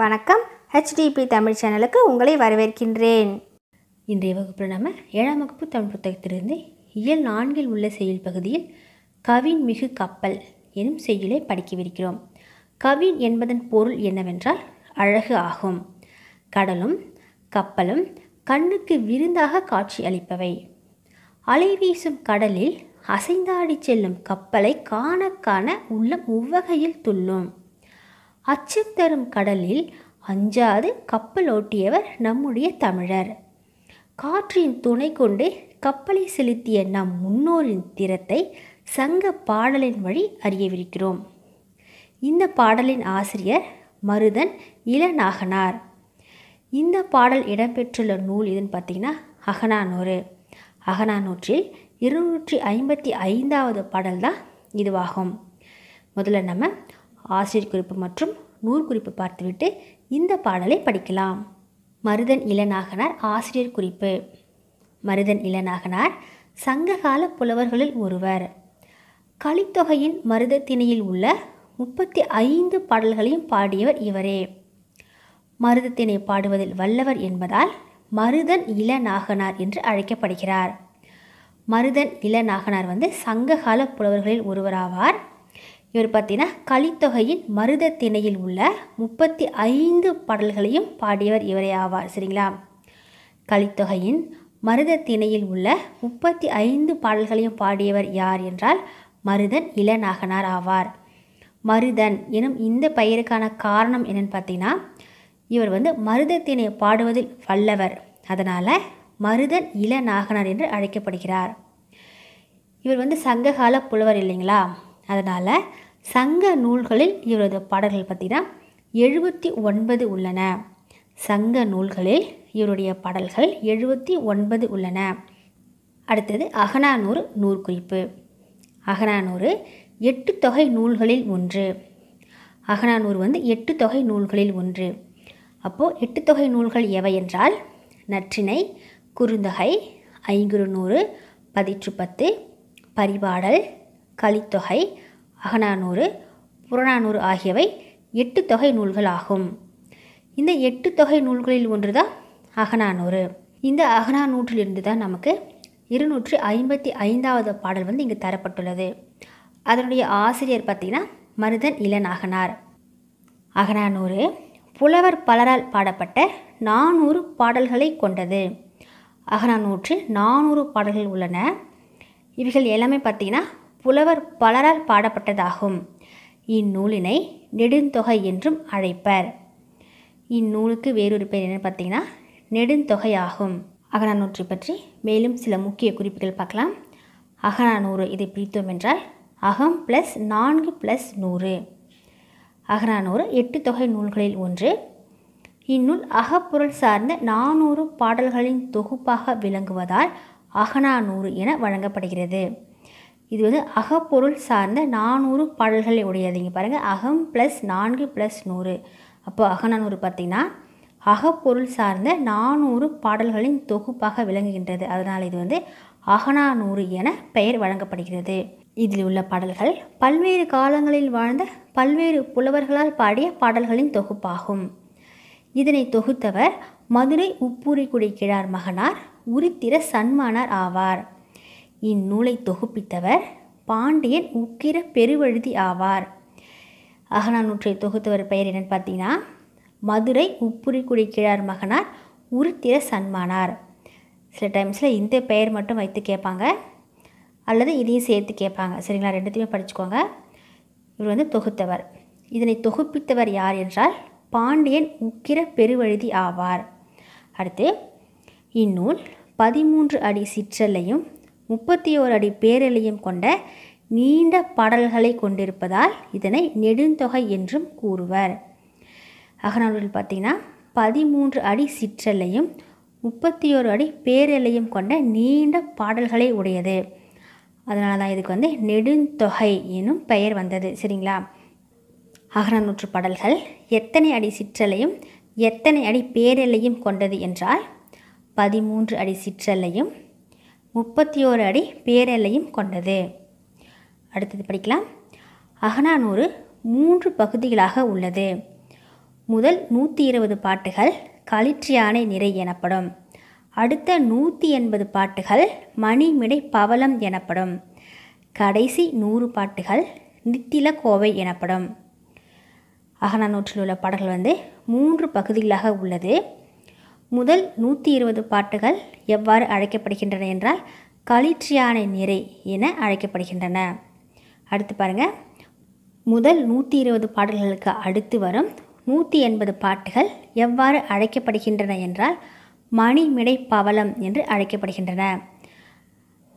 வணக்கம். ஹெச்டிபி தமிழ் சேனலுக்கு உங்களை வரவேற்கின்றேன். இன்றைய வகுப்பில் நம்ம ஏழாம் வகுப்பு தமிழ் புத்தகத்திலிருந்து இயல் நான்கில் உள்ள செயல் பகுதியில் கவின் மிகு கப்பல் எனும் செய்யுளை படிக்கவிருக்கிறோம். கவின் என்பதன் பொருள் என்னவென்றால் அழகு ஆகும். கடலும் கப்பலும் கண்ணுக்கு விருந்தாக காட்சி அளிப்பவை. அலை வீசும் கடலில் அசைந்தாடி செல்லும் கப்பலை காண காண உள்ளம் உவ்வகையில் துள்ளும். அச்சம் தரும் கடலில் அஞ்சாது கப்பல் ஓட்டியவர் நம்முடைய தமிழர். காற்றின் துணை கொண்டு கப்பலை செலுத்திய நம் முன்னோரின் திறத்தை சங்க பாடலின் வழி அறியவிருக்கிறோம். இந்த பாடலின் ஆசிரியர் மருதன் இளநாகனார். இந்த பாடல் இடம்பெற்றுள்ள நூல் இதுன்னு பார்த்தீங்கன்னா அகனானூறு அகனானூற்றில் இருநூற்றி ஐம்பத்தி ஐந்தாவது பாடல் தான் இதுவாகும். முதல்ல நம்ம ஆசிரியர் குறிப்பு மற்றும் நூற்குறிப்பு பார்த்துவிட்டு இந்த பாடலை படிக்கலாம். மருதன் இளநாகனார் ஆசிரியர் குறிப்பு. மருதன் இளநாகனார் சங்ககால புலவர்களில் ஒருவர். கலித்தொகையின் மருத திணையில் உள்ள முப்பத்தி ஐந்து பாடல்களையும் பாடியவர் இவரே. மருதத்தினை பாடுவதில் வல்லவர் என்பதால் மருதன் இளநாகனார் என்று அழைக்கப்படுகிறார். மருதன் இளநாகனார் வந்து சங்ககால புலவர்களில் ஒருவராவார். இவர் பார்த்தீங்கன்னா கலித்தொகையின் மருத திணையில் உள்ள முப்பத்தி ஐந்து பாடல்களையும் பாடியவர் இவரே ஆவார். சரிங்களா? கலித்தொகையின் மருத திணையில் உள்ள முப்பத்தி ஐந்து பாடல்களையும் பாடியவர் யார் என்றால் மருதன் இளநாகனார் ஆவார். மருதன் எனும் இந்த பெயருக்கான காரணம் என்னன்னு பார்த்தீங்கன்னா இவர் வந்து மருதத்தினை பாடுவதில் வல்லவர். அதனால் மருதன் இளநாகனார் என்று அழைக்கப்படுகிறார். இவர் வந்து சங்ககால புலவர் இல்லைங்களா? அதனால் சங்க நூல்களில் இவரது பாடல்கள் பார்த்தீங்கன்னா எழுபத்தி ஒன்பது உள்ளன. சங்க நூல்களில் இவருடைய பாடல்கள் எழுபத்தி ஒன்பது உள்ளன. அடுத்தது அகனானூறு நூற்குறிப்பு. அகனானூறு எட்டு தொகை நூல்களில் ஒன்று. அகனானூறு வந்து எட்டு தொகை நூல்களில் ஒன்று. அப்போது எட்டு தொகை நூல்கள் எவை என்றால் நற்றினை குறுந்தொகை ஐங்குறுநூறு பதிற்று பத்து பரிபாடல் கலித்தொகை அகநானூறு புறநானூறு ஆகியவை எட்டு தொகை நூல்கள் ஆகும். இந்த எட்டு தொகை நூல்களில் ஒன்று தான் அகநானூறு. இந்த அகநானூற்றிலிருந்து தான் நமக்கு இருநூற்றி ஐம்பத்தி ஐந்தாவது பாடல் வந்து இங்கு தரப்பட்டுள்ளது. அதனுடைய ஆசிரியர் பார்த்திங்கன்னா மருதன் இளநாகனார். அகநானூறு புலவர் பலரால் பாடப்பட்ட நானூறு பாடல்களை கொண்டது. அகநானூற்று நானூறு பாடல்கள் உள்ளன. இவைகள் எல்லாமே பார்த்திங்கன்னா புலவர் பலரால் பாடப்பட்டதாகும். இந்நூலினை நெடுந்தொகை என்றும் அழைப்பர். இந்நூலுக்கு வேறொரு பேர் என்னென்னு பார்த்தீங்கன்னா நெடுந்தொகை ஆகும் அகநானூற்றை பற்றி மேலும் சில முக்கிய குறிப்புகள் பார்க்கலாம். அகநானூறு இதை பிரித்தோம் என்றால் அகம் ப்ளஸ் நான்கு ப்ளஸ் நூறு. அகநானூறு எட்டு தொகை நூல்களில் ஒன்று. இந்நூல் அகப்பொருள் சார்ந்த நானூறு பாடல்களின் தொகுப்பாக விளங்குவதால் அகநானூறு என வழங்கப்படுகிறது. இது வந்து அகப்பொருள் சார்ந்த நானூறு பாடல்களை உடையதுங்க பாருங்கள் அகம் ப்ளஸ் நான்கு ப்ளஸ் நூறு. அப்போ அகநானூறு பார்த்திங்கன்னா அகப்பொருள் சார்ந்த நானூறு பாடல்களின் தொகுப்பாக விளங்குகின்றது. அதனால் இது வந்து அகநானூறு என பெயர் வழங்கப்படுகிறது. இதில் உள்ள பாடல்கள் பல்வேறு காலங்களில் வாழ்ந்த பல்வேறு புலவர்களால் பாடிய பாடல்களின் தொகுப்பாகும். இதனை தொகுத்தவர் மதுரை உப்பூரிக்குடி கிழார் மகனார் உருத்திர சன்மானார் ஆவார். இந்நூலை தொகுப்பித்தவர் பாண்டியன் உக்கிர பெருவழுதி ஆவார். அகநானூற்றை தொகுத்தவர் பெயர் என்னன்னு பார்த்தீங்கன்னா மதுரை உப்புரிக்குடி கிழார் மகனார் உருத்திர சன்மானார். சில டைம்ஸில் இந்த பெயர் மட்டும் வைத்து கேட்பாங்க அல்லது இதையும் சேர்த்து கேட்பாங்க. சரிங்களா? ரெண்டுத்தையுமே படிச்சுக்கோங்க. இவர் வந்து தொகுத்தவர். இதனை தொகுப்பித்தவர் யார் என்றால் பாண்டியன் உக்கிர பெருவழுதி ஆவார். அடுத்து இந்நூல் பதிமூன்று அடி சிற்றலையும் முப்பத்தி ஓரு அடி பேரலையும் கொண்ட நீண்ட பாடல்களை கொண்டிருப்பதால் இதனை நெடுந்தொகை என்றும் கூறுவர். அகநானூரில் பார்த்திங்கன்னா பதிமூன்று அடி சிற்றலையும் முப்பத்தி ஓரு அடி பேரலையும் கொண்ட நீண்ட பாடல்களை உடையது. அதனால தான் இதுக்கு வந்து நெடுந்தொகை எனும் பெயர் வந்தது. சரிங்களா? அகநானூற்று பாடல்கள் எத்தனை அடி சிற்றலையும் எத்தனை அடி பேரலையும் கொண்டது என்றால் பதிமூன்று அடி சிற்றலையும் முப்பத்தி ஓரு அடி பேரலையும் கொண்டது. அடுத்தது படிக்கலாம். அகனானூறு மூன்று பகுதிகளாக உள்ளது. முதல் நூற்றி இருபது பாட்டுகள் களிற்றியானை நிறை எனப்படும். அடுத்த நூற்றி எண்பது பாட்டுகள் மணிமிடை பவளம் எனப்படும். கடைசி நூறு பாட்டுகள் நித்தில கோவை எனப்படும். அகனானூற்றில் உள்ள பாடல்கள் வந்து மூன்று பகுதிகளாக உள்ளது. முதல் நூற்றி இருபது பாட்டுகள் எவ்வாறு அழைக்கப்படுகின்றன என்றால் களிற்றியானை நிறை என அழைக்கப்படுகின்றன. அடுத்து பாருங்கள் முதல் நூற்றி இருபது பாடல்களுக்கு அடுத்து வரும் நூற்றி எண்பது பாட்டுகள் எவ்வாறு அழைக்கப்படுகின்றன என்றால் மணிமிடை பவளம் என்று அழைக்கப்படுகின்றன.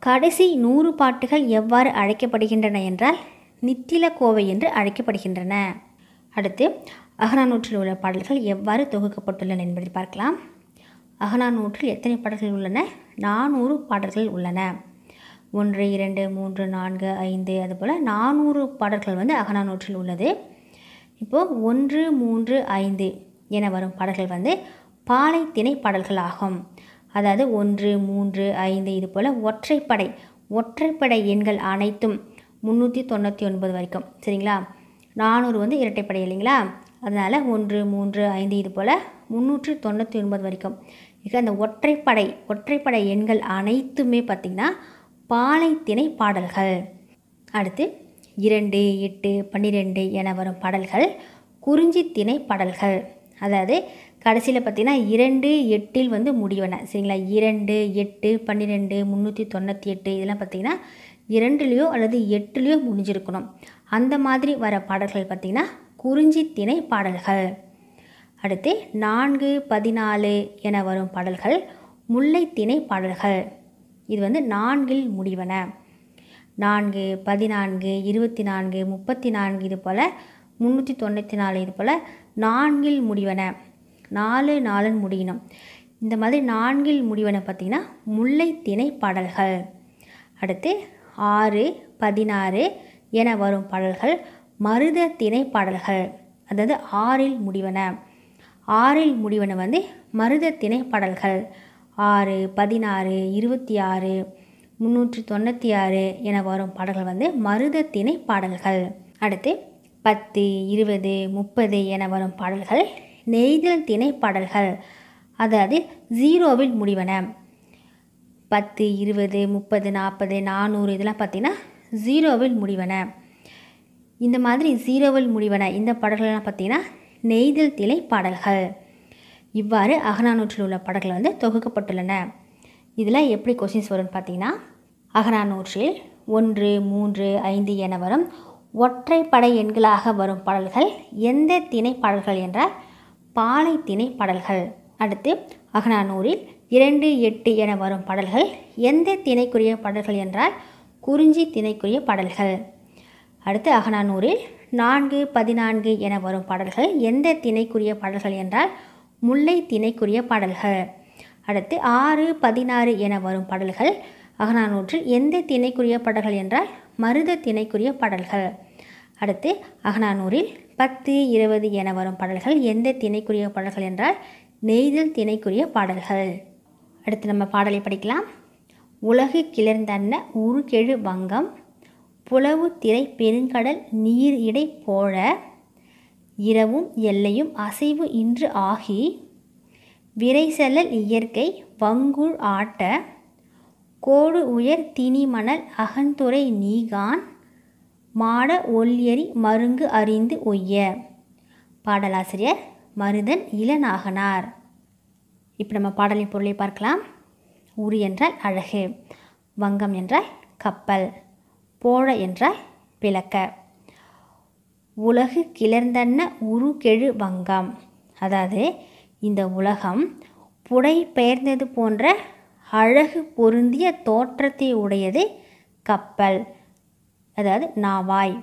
கடைசி நூறு பாட்டுகள் எவ்வாறு அழைக்கப்படுகின்றன என்றால் நித்தில கோவை என்று அழைக்கப்படுகின்றன. அடுத்து அகநானூற்றில் உள்ள பாடல்கள் எவ்வாறு தொகுக்கப்பட்டுள்ளன என்பதை பார்க்கலாம். அகநானூற்றில் எத்தனை பாடல்கள் உள்ளன? நானூறு பாடல்கள் உள்ளன. ஒன்று இரண்டு மூன்று நான்கு ஐந்து அதுபோல் நானூறு பாடல்கள் வந்து அகநானூற்றில் உள்ளது. இப்போது ஒன்று மூன்று ஐந்து என வரும் பாடல்கள் வந்து பாலைத்திணை பாடல்கள் ஆகும். அதாவது ஒன்று மூன்று ஐந்து இது போல் ஒற்றைப்படை ஒற்றைப்படை எண்கள் அனைத்தும் முந்நூற்றி தொண்ணூற்றி ஒன்பது வரைக்கும். சரிங்களா? நானூறு வந்து இரட்டைப்படை இல்லைங்களா? அதனால் ஒன்று மூன்று ஐந்து இது போல் முந்நூற்று தொண்ணூற்றி ஒன்பது வரைக்கும். மிக அந்த ஒற்றைப்படை ஒற்றைப்படை எண்கள் அனைத்துமே பார்த்திங்கன்னா பாலைத்திணை பாடல்கள். அடுத்து இரண்டு எட்டு பன்னிரெண்டு என வரும் பாடல்கள் குறிஞ்சித்திணை பாடல்கள். அதாவது கடைசியில் பார்த்திங்கன்னா இரண்டு எட்டில் வந்து முடிவன. சரிங்களா? இரண்டு எட்டு பன்னிரெண்டு முந்நூற்றி தொண்ணூற்றி எட்டு இதெல்லாம் பார்த்திங்கன்னா இரண்டுலேயோ அல்லது எட்டுலேயோ முடிஞ்சிருக்கணும். அந்த மாதிரி வர பாடல்கள் பார்த்திங்கன்னா குறிஞ்சி திணை பாடல்கள். அடுத்து நான்கு பதினாலு என வரும் பாடல்கள் முல்லைத்திணை பாடல்கள். இது வந்து நான்கில் முடிவன. நான்கு பதினான்கு இருபத்தி நான்கு முப்பத்தி நான்கு இது போல் முந்நூற்றி தொண்ணூற்றி நாலு இது போல் நான்கில் முடிவன. நாலு நாலுன்னு முடியணும். இந்த மாதிரி நான்கில் முடிவன பார்த்திங்கன்னா முல்லைத்திணை பாடல்கள். அடுத்து ஆறு பதினாறு என வரும் பாடல்கள் மருத திணை பாடல்கள் அதாவது ஆறில் முடிவன. ஆறில் முடிவன வந்து மருத திணை பாடல்கள் ஆறு பதினாறு இருபத்தி ஆறு முந்நூற்றி தொண்ணூற்றி ஆறு என வரும் பாடல்கள் வந்து மருத திணை பாடல்கள் அடுத்து பத்து இருபது முப்பது என வரும் பாடல்கள் நெய்தல் திணை பாடல்கள் அதாவது ஜீரோவில் முடிவன. பத்து இருபது முப்பது நாற்பது நானூறு இதெல்லாம் பார்த்திங்கன்னா ஜீரோவில் முடிவன. இந்த மாதிரி ஜீரோவில் முடிவன இந்த பாடல்கள்லாம் பார்த்திங்கன்னா நெய்தல் திணை பாடல்கள். இவ்வாறு அகநானூற்றில் உள்ள பாடல்கள் வந்து தொகுக்கப்பட்டுள்ளன. இதில் எப்படி கொஸ்டின்ஸ் வரும்னு பார்த்தீங்கன்னா அகநானூற்றில் ஒன்று மூன்று ஐந்து என வரும். ஒற்றைப்படை எண்களாக வரும் பாடல்கள். எந்த திணை பாடல்கள் என்றால் பாலை திணை பாடல்கள். அடுத்து அகநானூரில் இரண்டு எட்டு என வரும் பாடல்கள். எந்த திணைக்குரிய பாடல்கள் என்றால் குறிஞ்சி திணைக்குரிய பாடல்கள். அடுத்து அகநானூரில் நான்கு பதினான்கு என வரும் பாடல்கள் எந்த திணைக்குரிய பாடல்கள் என்றால் முல்லை திணைக்குரிய பாடல்கள். அடுத்து ஆறு பதினாறு என வரும் பாடல்கள் அகநானூற்றில் எந்த திணைக்குரிய பாடல்கள் என்றால் மருத திணைக்குரிய பாடல்கள். அடுத்து அகநானூரில் பத்து இருபது என வரும் பாடல்கள் எந்த திணைக்குரிய பாடல்கள் என்றால் நெய்தல் திணைக்குரிய பாடல்கள். அடுத்து நம்ம பாடலை படிக்கலாம். உலகு கிளர்ந்தன்ன உருகெழு வங்கம் புலவு திரை பெருங்கடல் நீர் இடை போல இரவும் எல்லையும் அசைவு இன்று ஆகி விரைசலல் இயற்கை வங்குள் ஆட்ட கோடு உயர் திணிமணல் அகந்துறை நீகான் மாட ஒல்யரி மருங்கு அறிந்து ஒய்ய. பாடலாசிரியர் மருதன் இளநாகனார். இப்போ நம்ம பாடலின் பொருளை பார்க்கலாம். உரி என்றால் அழகு வங்கம் என்றால் கப்பல். போழ என்ற பிளக்க. உலகு கிளர்ந்தன்ன உருகெழு வங்கம். அதாவது இந்த உலகம் புடை பெயர்ந்தது போன்ற அழகு பொருந்திய தோற்றத்தை உடையது கப்பல். அதாவது நாவாய்.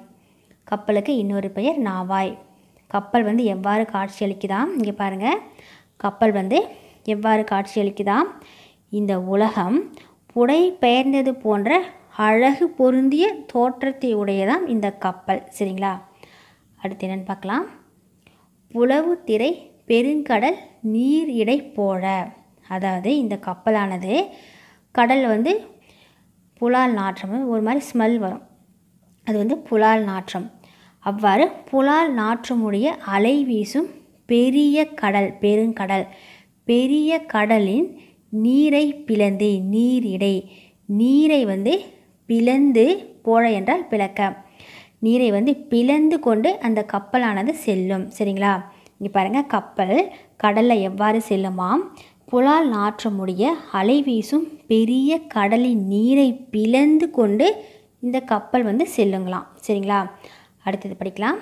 கப்பலுக்கு இன்னொரு பெயர் நாவாய். கப்பல் வந்து எவ்வாறு காட்சியளிக்குதாம் இங்கே பாருங்கள் கப்பல் வந்து எவ்வாறு காட்சியளிக்குதாம் இந்த உலகம் புடை பெயர்ந்தது போன்ற அழகு பொருந்திய தோற்றத்தை உடையதாம் இந்த கப்பல். சரிங்களா? அடுத்து என்னென்னு பார்க்கலாம். புலவு திரை பெருங்கடல் நீர் இடை போல. அதாவது இந்த கப்பலானது கடல் வந்து புலால் நாற்றம் ஒரு மாதிரி ஸ்மெல் வரும். அது வந்து புலால் நாற்றம். அவ்வாறு புலால் நாற்றமுடைய அலை வீசும் பெரிய கடல் பெருங்கடல். பெரிய கடலின் நீரை பிளந்து நீரிடை நீரை வந்து பிளந்து போழ என்றால் பிளக்க. நீரை வந்து பிளந்து கொண்டு அந்த கப்பலானது செல்லும். சரிங்களா? இங்கே பாருங்கள் கப்பல் கடலில் எவ்வாறு செல்லுமாம்? புலால் நாற்றமுடைய அலை வீசும் பெரிய கடலின் நீரை பிளந்து கொண்டு இந்த கப்பல் வந்து செல்லுங்களாம். சரிங்களா? அடுத்தது படிக்கலாம்.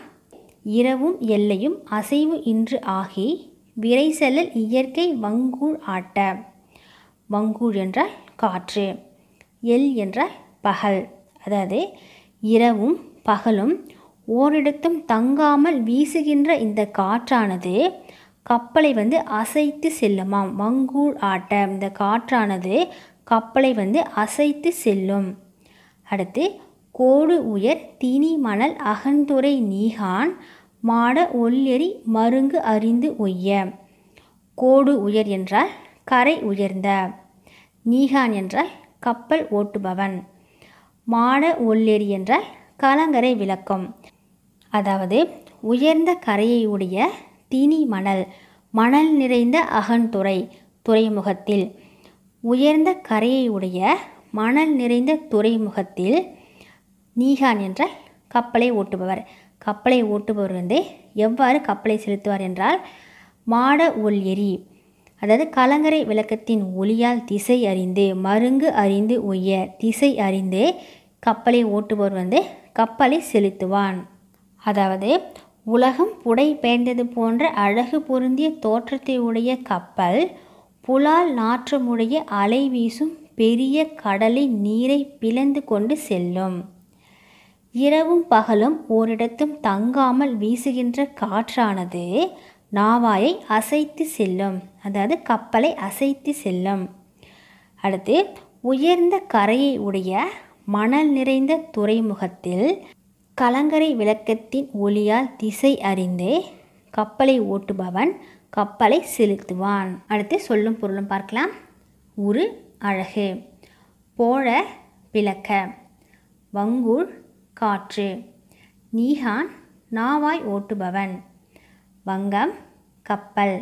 இரவும் எல்லையும் அசைவு இன்று ஆகி விரைசெல்லல் இயற்கை வங்கூழ் ஆட்ட. வங்கூழ் என்றால் காற்று. எல் என்றால் பகல். அதாவது இரவும் பகலும் ஓரிடத்தும் தங்காமல் வீசுகின்ற இந்த காற்றானது கப்பலை வந்து அசைத்து செல்லுமாம். மங்கூழ் ஆட்ட இந்த காற்றானது கப்பலை வந்து அசைத்து செல்லும். அடுத்து கோடு உயர் தினி மணல் அகந்துரை நீகான் மாட ஒல்லெறி மருங்கு அறிந்து ஒய்ய. கோடு உயர் என்றால் கரை உயர்ந்த. நீகான் என்றால் கப்பல் ஓட்டுபவன். மாட ஒல்லெறி என்றால் கலங்கரை விளக்கம். அதாவது உயர்ந்த கரையை உடைய தினி மணல் மணல் நிறைந்த அகன்துறை துறைமுகத்தில். உயர்ந்த கரையை உடைய மணல் நிறைந்த துறைமுகத்தில் நீகான் என்ற கப்பலை ஓட்டுபவர். கப்பலை ஓட்டுபவர் வந்து எவ்வாறு கப்பலை செலுத்துவார் என்றால் மாட ஒல் எரி அதாவது கலங்கரை விளக்கத்தின் ஒளியால் திசை அறிந்து மருங்கு அறிந்து உய்ய திசை அறிந்து கப்பலை ஓட்டுபவர் வந்து கப்பலை செலுத்துவான். அதாவது உலகம் புடை பெயர்ந்தது போன்ற அழகு பொருந்திய தோற்றத்தை உடைய கப்பல் புலால் நாற்றமுடைய அலை வீசும் பெரிய கடலின் நீரை பிளந்து கொண்டு செல்லும். இரவும் பகலும் ஓரிடத்தும் தங்காமல் வீசுகின்ற காற்றானது நாவாயை அசைத்து செல்லும். அதாவது கப்பலை அசைத்து செல்லும். அடுத்து உயர்ந்த கரையை உடைய மணல் நிறைந்த துறைமுகத்தில் கலங்கரை விளக்கத்தின் ஒளியால் திசை அறிந்து கப்பலை ஓட்டுபவன் கப்பலை செலுத்துவான். அடுத்து சொல்லும் பொருளும் பார்க்கலாம். உரு அழகு போழ பிளக்க வங்கூழ் காற்று நீகான் நாவாய் ஓட்டுபவன் வங்கம் கப்பல்.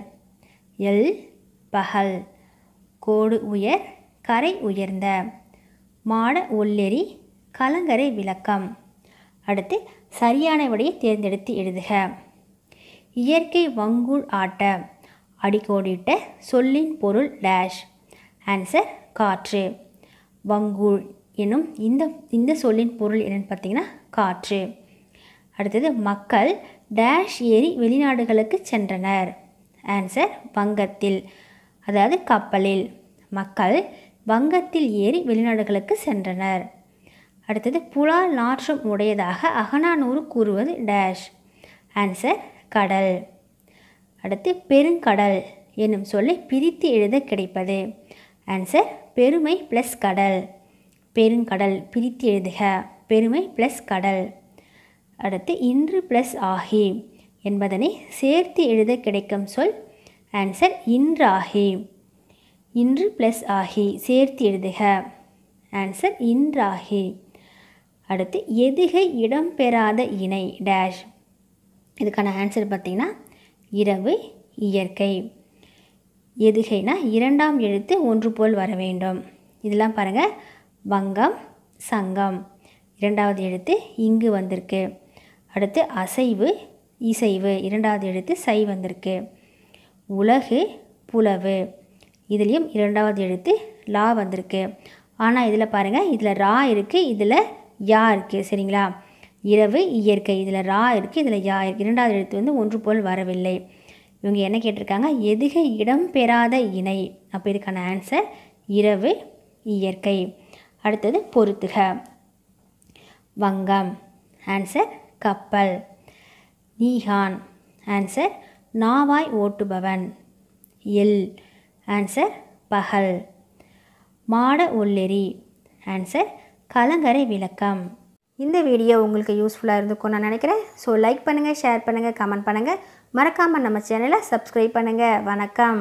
எல் பகல். கோடு உயர் கரை உயர்ந்த. மாட ஒல்லெறி கலங்கரை விளக்கம். அடுத்து சரியான விடையை தேர்ந்தெடுத்து எழுதுக. இயற்கை வங்கூழ் ஆட்ட. அடிக்கோடிட்ட சொல்லின் பொருள் டேஷ் ஆன்சர் காற்று. வங்கூழ் எனும் இந்த இந்த சொல்லின் பொருள் என்னென்னு பார்த்தீங்கன்னா காற்று. அடுத்தது மக்கள் டேஷ் ஏறி வெளிநாடுகளுக்கு சென்றனர். ஆன்சர் வங்கத்தில். அதாவது கப்பலில். மக்கள் வங்கத்தில் ஏறி வெளிநாடுகளுக்கு சென்றனர். அடுத்தது புலால் நாற்றம் உடையதாக அகனானூறு கூறுவது டேஷ் ஆன்சர் கடல். அடுத்து பெருங்கடல் என்னும் சொல்லை பிரித்து எழுத கிடைப்பது. ஆன்சர் பெருமை ப்ளஸ் கடல். பெருங்கடல் பிரித்து எழுதுக. பெருமை ப்ளஸ் கடல். அடுத்து இன்று ப்ளஸ் ஆகி. என்பதனை சேர்த்து எழுத கிடைக்கும் சொல் ஆன்சர் இன்றாகி. இன்று ப்ளஸ் ஆகி சேர்த்து எழுதுக. ஆன்சர் இன்றாகி. அடுத்து எதுகை இடம்பெறாத இணை டேஷ் இதுக்கான ஆன்சர் பார்த்திங்கன்னா இரவு இயற்கை. எதுகைனா இரண்டாம் எழுத்து ஒன்று போல் வர வேண்டும். இதெல்லாம் பாருங்கள் வங்கம் சங்கம். இரண்டாவது எழுத்து இங்கு வந்திருக்கு. அடுத்து அசைவு இசைவு இரண்டாவது எழுத்து சை வந்திருக்கு. உலகு புலவு. இதுலேயும் இரண்டாவது எழுத்து லா வந்திருக்கு. ஆனால் இதில் பாருங்கள் இதில் ரா இருக்குது இதில் யா இருக்குது சரிங்களா? இரவு இயற்கை. இதில் ரா இருக்குது இதில் யா இருக்குது இரண்டாவது எழுத்து வந்து ஒன்று போல் வரவில்லை. இவங்க என்ன கேட்டிருக்காங்க? எதுகை இடம் பெறாத இணை. அப்போ இதுக்கான ஆன்சர் இரவு இயற்கை. அடுத்தது பொருத்துக வங்கம். ஆன்சர் கப்பல். நீஹான். ஆன்சர் நாவாய் ஓட்டுபவன். எல் ஆன்சர் பகல். மாட ஒல்லெறி. ஆன்சர் கலங்கரை விளக்கம். இந்த வீடியோ உங்களுக்கு யூஸ்ஃபுல்லாக இருந்துக்கும் நான் நினைக்கிறேன். ஸோ லைக் பண்ணுங்கள் ஷேர் பண்ணுங்கள் கமெண்ட் பண்ணுங்கள் மறக்காமல் நம்ம சேனலை சப்ஸ்கிரைப் பண்ணுங்கள் வணக்கம்.